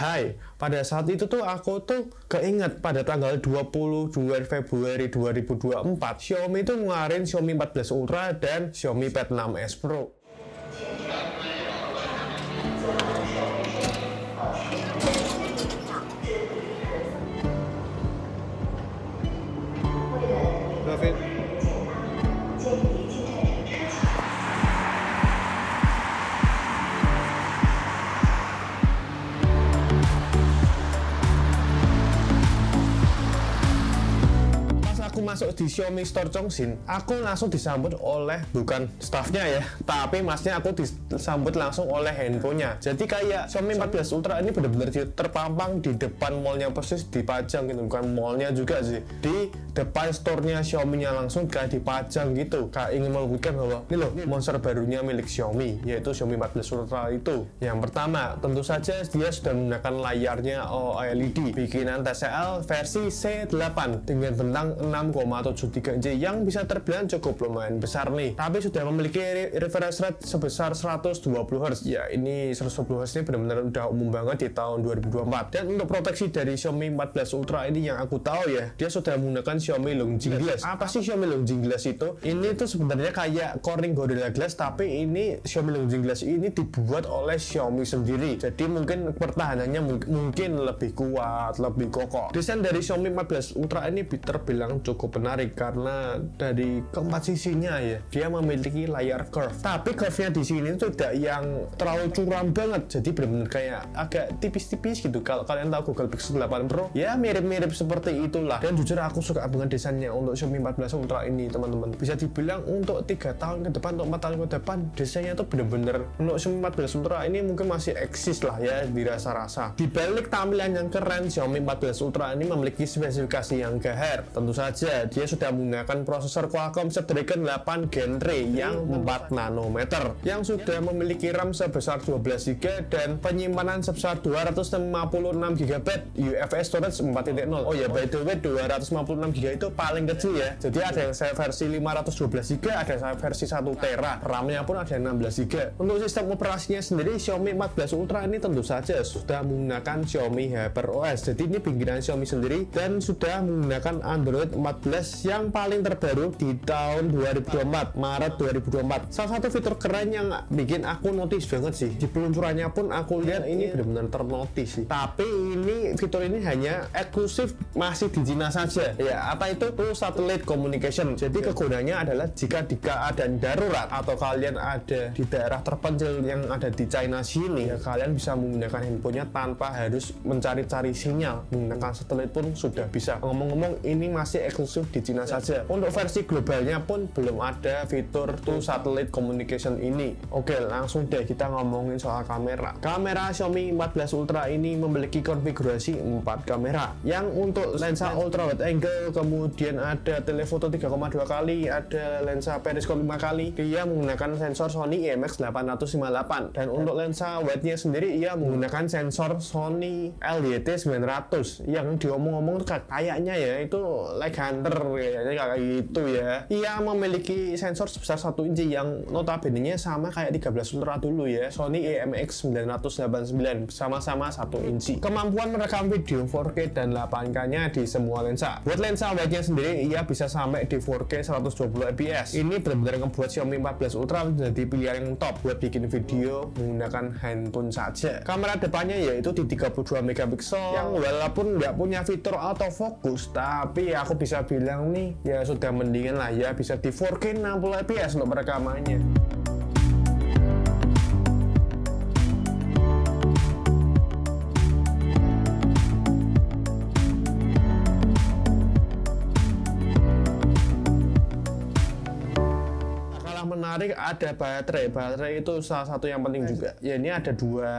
Hai, pada saat itu tuh aku tuh keinget pada tanggal 22 Februari 2024 Xiaomi tuh ngeluarin Xiaomi 14 Ultra dan Xiaomi Pad 6s Pro. Masuk di Xiaomi Store Chongqing, aku langsung disambut oleh bukan staffnya ya, tapi masnya aku disambut langsung oleh handphonenya. Jadi kayak Xiaomi 14 Ultra ini benar-benar terpampang di depan mallnya persis dipajang gitu, bukan mallnya juga sih. Di depan store-nya Xiaomi-nya langsung kayak dipajang gitu, kayak ingin membuktikan bahwa ini loh monster barunya milik Xiaomi, yaitu Xiaomi 14 Ultra itu. Yang pertama, tentu saja dia sudah menggunakan layarnya OLED. Bikinan TCL versi C8 dengan bentang 6 6,73 inci yang bisa terbilang cukup lumayan besar nih. Tapi sudah memiliki refresh rate sebesar 120 Hz ya ini 120 Hz ini benar-benar udah umum banget di tahun 2024 dan untuk proteksi dari Xiaomi 14 Ultra ini yang aku tahu ya dia sudah menggunakan Xiaomi Longjing Glass. apa? Sih Xiaomi Longjing Glass itu ini tuh sebenarnya kayak Corning Gorilla Glass tapi ini Xiaomi Longjing Glass ini dibuat oleh Xiaomi sendiri. Jadi mungkin pertahanannya mungkin lebih kuat lebih kokoh. Desain dari Xiaomi 14 Ultra ini terbilang cukup menarik karena dari keempat sisinya ya dia memiliki layar curve. Tapi curve-nya di sini itu tidak yang terlalu curam banget. Jadi benar-benar kayak agak tipis-tipis gitu. Kalau kalian tahu Google Pixel 8 Pro ya mirip-mirip seperti itulah. Dan jujur aku suka dengan desainnya untuk Xiaomi 14 Ultra ini teman-teman. Bisa dibilang untuk tiga tahun ke depan untuk 4 tahun ke depan desainnya tuh bener-bener untuk Xiaomi 14 Ultra ini mungkin masih eksis lah ya dirasa-rasa. Di balik tampilan yang keren Xiaomi 14 Ultra ini memiliki spesifikasi yang gahar tentu saja saja dia sudah menggunakan prosesor Qualcomm Snapdragon 8 Gen 3 yang 4 nanometer yang sudah memiliki RAM sebesar 12 GB dan penyimpanan sebesar 256 GB UFS storage 4.0 oh ya by the way 256 GB itu paling kecil ya. Jadi ada yang saya versi 512 GB ada yang saya versi 1 Tera. RAM-nya pun ada 16 GB untuk sistem operasinya sendiri Xiaomi 14 Ultra ini tentu saja sudah menggunakan Xiaomi HyperOS jadi ini pinggiran Xiaomi sendiri dan sudah menggunakan Android 14 14 yang paling terbaru di tahun 2024 Maret 2024 salah satu fitur keren yang bikin aku notice banget sih di peluncurannya pun aku lihat ini benar-benar ternotis sih. Tapi ini fitur ini hanya eksklusif masih di Cina saja. Ya apa itu tuh satellite communication jadi kegunaannya adalah jika di keadaan darurat atau kalian ada di daerah terpencil yang ada di China sini ya kalian bisa menggunakan handphonenya tanpa harus mencari-cari sinyal menggunakan satelit pun sudah bisa ngomong-ngomong ini masih eksklusif di Cina saja. Untuk versi globalnya pun belum ada fitur to satellite communication ini. Oke, langsung deh kita ngomongin soal kamera. Kamera Xiaomi 14 Ultra ini memiliki konfigurasi 4 kamera. Yang untuk lensa ultra wide angle, kemudian ada telefoto 3,2 kali, ada lensa periskop 5 kali. Dia menggunakan sensor Sony IMX858 dan untuk lensa wide-nya sendiri ia menggunakan sensor Sony LYT 900 yang diomong-omong kayaknya ya itu lega Hunter kayaknya kayak gitu ya. Ia memiliki sensor sebesar 1 inci yang notabene-nya sama kayak 13 Ultra dulu ya Sony IMX 989 sama-sama 1 inci. Kemampuan merekam video 4K dan 8K nya di semua lensa. Buat lensa wide-nya sendiri ia bisa sampai di 4K 120 fps ini benar-benar membuat Xiaomi 14 Ultra menjadi pilihan yang top buat bikin video menggunakan handphone saja. Kamera depannya yaitu di 32 megapiksel yang walaupun nggak punya fitur autofocus tapi aku bisa bilang nih ya sudah mendingan lah ya bisa di 4K 60 fps untuk merekamannya ada baterai. Baterai itu salah satu yang penting juga. Ya ini ada dua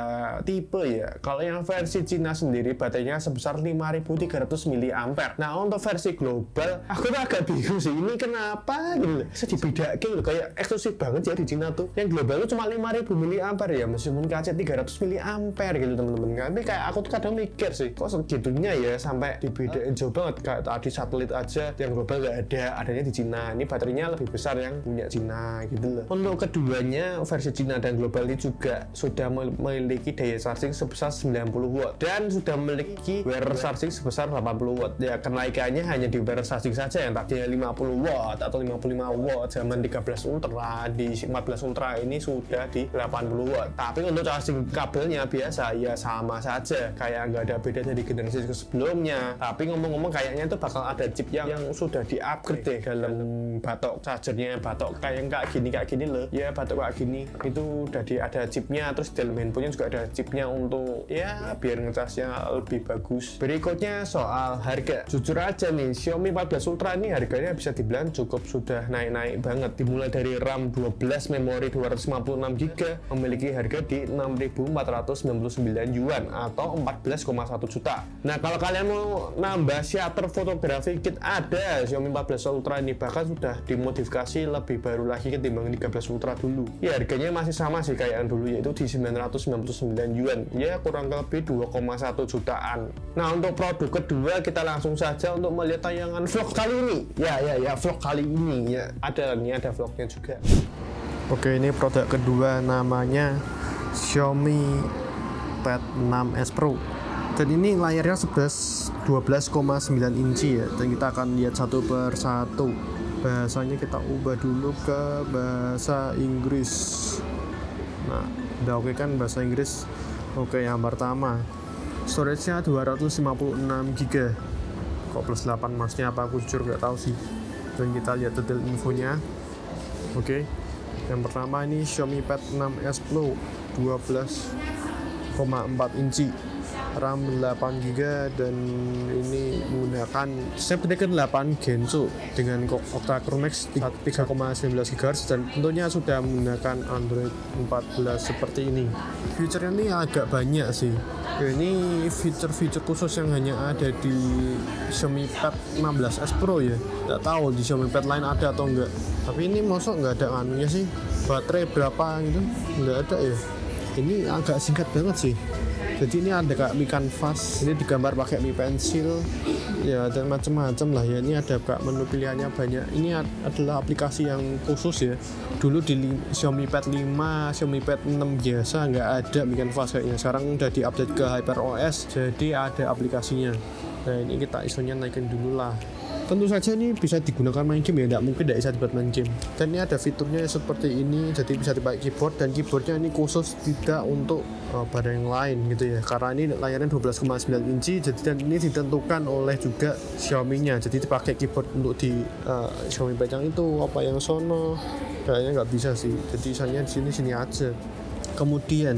tipe ya. Kalau yang versi Cina sendiri baterainya sebesar 5300 mAh. Nah untuk versi global aku tuh agak bingung sih. Ini kenapa gitu? Bisa dibedakin loh kayak eksklusif banget ya di Cina tuh. Yang global itu cuma 5000 mAh ya meskipun kaca 300 mAh gitu teman-teman. Tapi kayak aku tuh kadang mikir sih kok segitunya ya sampai dibedain jauh banget kayak tadi satelit aja yang global gak ada adanya di Cina. Ini baterainya lebih besar yang punya Cina gitu loh Untuk keduanya versi Cina dan global ini juga sudah memiliki daya charging sebesar 90 watt dan sudah memiliki wear charging sebesar 80 watt. Ya kenaikannya hanya di wear charging saja yang tadinya 50 watt atau 55 watt zaman 13 Ultra di 14 Ultra ini sudah di 80 watt. Tapi untuk charging kabelnya biasa ya sama saja kayak nggak ada beda dari generasi sebelumnya. Tapi ngomong-ngomong kayaknya itu bakal ada chip yang, yang sudah di upgrade deh dalam batok chargernya batok kayak nggak gini kayak gini loh. Ya batok kayak gini. Itu udah di ada chipnya terus dalam handphonenya juga ada chipnya untuk ya biar ngecasnya lebih bagus. Berikutnya soal harga. Jujur aja nih Xiaomi 14 Ultra ini harganya bisa dibilang cukup sudah naik-naik banget. Dimulai dari RAM 12 memori 256 GB memiliki harga di 6.499 yuan atau 14,1 juta. Nah kalau kalian mau nambah shutter fotografi kit ada. Xiaomi 14 Ultra ini bahkan sudah dimodifikasi lebih baru lagi ketimbang 13 Ultra dulu. Ya harganya masih sama sih kayak yang dulu yaitu di 999 yuan. Ya kurang lebih 2,1 jutaan. Nah untuk produk kedua kita langsung saja untuk melihat tayangan vlog kali ini. Ya ya ya vlog kali ini. Ya ada ini ada vlognya juga. Oke ini produk kedua namanya Xiaomi Pad 6s Pro. Dan ini layarnya 11 12,9 inci ya. Dan kita akan lihat satu per satu bahasanya kita ubah dulu ke bahasa Inggris. Nah udah oke kan bahasa Inggris? Oke yang pertama. Storage nya 256 GB kok plus 8 maksudnya apa? Aku jujur gak tahu sih. Dan kita lihat detail infonya. Oke yang pertama ini Xiaomi Pad 6s Pro 12,4 inci RAM 8 GB dan ini menggunakan Snapdragon 8 Gen 2 dengan octa core max 3,19 GHz dan tentunya sudah menggunakan Android 14 seperti ini. Fiturnya ini agak banyak sih. Ini fitur-fitur khusus yang hanya ada di Xiaomi Pad 16s Pro ya. Tidak tahu di Xiaomi Pad lain ada atau enggak. Tapi ini mosok nggak ada anunya sih. Baterai berapa gitu? Nggak ada ya. Ini agak singkat banget sih jadi ini ada kayak Mi Canvas ini digambar pakai Mi Pencil ya dan macam-macam lah ya. Ini ada kayak menu pilihannya banyak. Ini adalah aplikasi yang khusus ya. Dulu di Xiaomi Pad 5 Xiaomi Pad 6 biasa nggak ada Mi Canvas kayaknya. Sekarang udah diupdate ke HyperOS jadi ada aplikasinya. Nah ini kita isonya naikin dulu lah tentu saja ini bisa digunakan main game ya tidak mungkin tidak bisa dibuat main game. Dan ini ada fiturnya seperti ini jadi bisa dipakai keyboard dan keyboardnya ini khusus tidak untuk uh, barang yang lain gitu ya. Karena ini layarnya 12,9 inci jadi dan ini ditentukan oleh juga Xiaomi nya jadi dipakai keyboard untuk di uh, Xiaomi yang itu apa yang sono kayaknya nggak bisa sih. Jadi misalnya di sini sini aja. Kemudian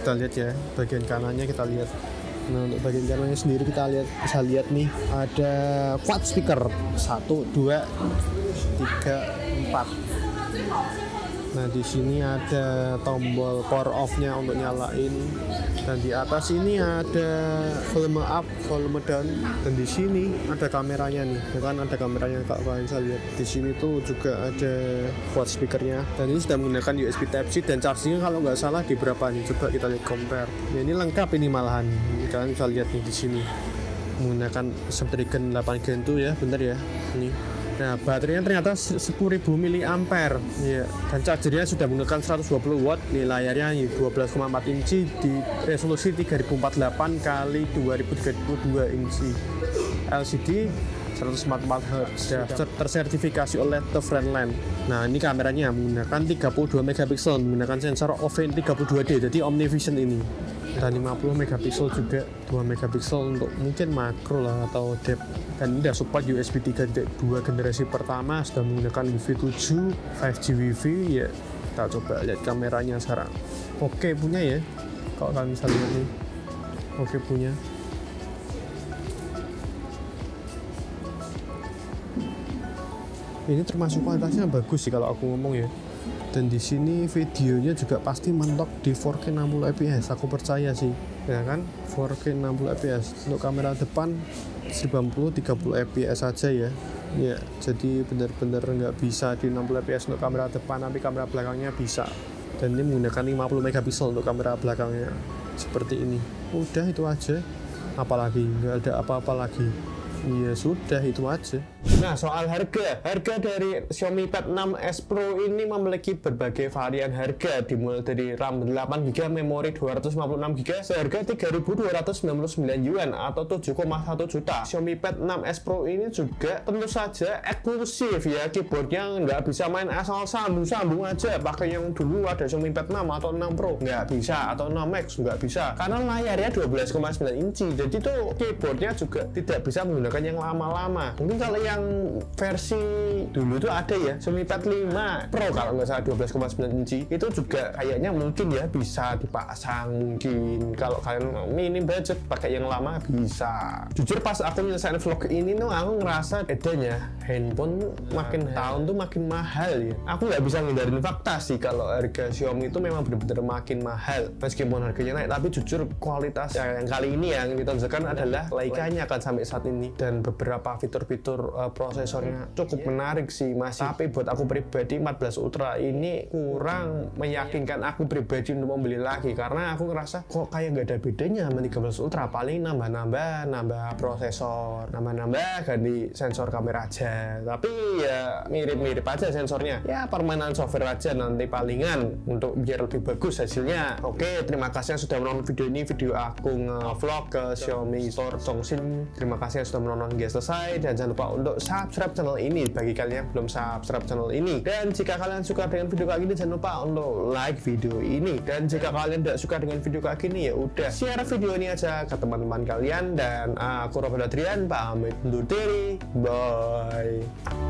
kita lihat ya bagian kanannya kita lihat Nah untuk bagian kanannya sendiri kita lihat bisa lihat nih ada quad speaker satu dua tiga empat. Nah di sini ada tombol power off-nya untuk nyalain dan di atas ini ada volume up, volume down dan di sini ada kameranya nih. Ya kan ada kameranya kalau kalian bisa lihat. Di sini tuh juga ada quad speakernya dan ini sudah menggunakan USB Type C dan chargingnya kalau nggak salah di berapa nih? Coba kita lihat compare. Ya ini lengkap ini malahan. Kalian bisa lihat nih di sini menggunakan Snapdragon 8 Gen 2 ya, bener ya. Ini Nah, baterainya ternyata 10.000 mAh ya. Dan chargernya sudah menggunakan 120 watt. Nih layarnya 12,4 inci di resolusi 3048 kali 2032 inci. LCD 144 Hz ya, tersertifikasi oleh The Friendland. Nah, ini kameranya menggunakan 32 megapiksel menggunakan sensor OVN 32D jadi Omnivision ini. Dan 50 megapiksel juga 2 megapiksel untuk mungkin makro lah atau depth. Dan ini sudah support USB 3.2 generasi pertama sudah menggunakan Wi-Fi 7 5G Wi-Fi ya kita coba lihat kameranya sekarang. Oke punya ya? Kalau kalian bisa lihat nih? Oke punya ini termasuk kualitasnya bagus sih kalau aku ngomong ya. Dan di sini videonya juga pasti mentok di 4K 60 fps aku percaya sih. Ya kan? 4K 60 fps untuk kamera depan 1080 30 fps saja ya. Ya jadi benar-benar nggak bisa di 60 fps untuk kamera depan tapi kamera belakangnya bisa. Dan ini menggunakan 50 megapiksel untuk kamera belakangnya. Seperti ini. Udah itu aja. Apalagi? Nggak ada apa-apa lagi Iya sudah itu aja. Nah soal harga, harga dari Xiaomi Pad 6s Pro ini memiliki berbagai varian harga. Dimulai dari RAM 8GB, memori 256GB seharga 3.299 yuan atau 7,1 juta. Xiaomi Pad 6s Pro ini juga tentu saja eksklusif ya. Keyboardnya nggak bisa main asal sambung-sambung aja. Pakai yang dulu ada Xiaomi Pad 6 atau 6 Pro nggak bisa. Atau 6 Max nggak bisa. Karena layarnya 12,9 inci. Jadi tuh keyboardnya juga tidak bisa menggunakan yang lama-lama. Mungkin kalau yang versi dulu tuh ada ya Pad 5 Pro kalau nggak salah 12,9 inci. Itu juga kayaknya mungkin ya bisa dipasang mungkin. Kalau kalian minim budget pakai yang lama bisa. Jujur pas aku nyelesain vlog ini tuh aku ngerasa bedanya handphone makin tahun tuh makin mahal ya. Aku nggak bisa ngindarin fakta sih kalau harga Xiaomi itu memang benar-benar makin mahal meskipun harganya naik. Tapi jujur kualitas yang kali ini yang ditonjolkan adalah Leica-nya kan sampai saat ini dan beberapa fitur-fitur uh, prosesornya. Cukup menarik sih masih tapi buat aku pribadi 14 Ultra ini kurang meyakinkan aku pribadi untuk membeli lagi. Karena aku ngerasa kok kayak nggak ada bedanya sama 13 Ultra? Paling nambah-nambah nambah prosesor nambah-nambah ganti sensor kamera aja. Tapi ya mirip-mirip aja sensornya. Ya permainan software aja nanti palingan untuk biar lebih bagus hasilnya. Oke terima kasih yang sudah menonton video ini. Video aku nge-vlog ke Xiaomi Store Chongqing terima kasih yang sudah menonton hingga selesai dan jangan lupa untuk subscribe channel ini bagi kalian yang belum subscribe channel ini. Dan jika kalian suka dengan video kayak gini jangan lupa untuk like video ini. Dan jika kalian tidak suka dengan video kayak gini ya udah share video ini aja ke teman-teman kalian. Dan aku Robert Adrian pamit undur diri. Bye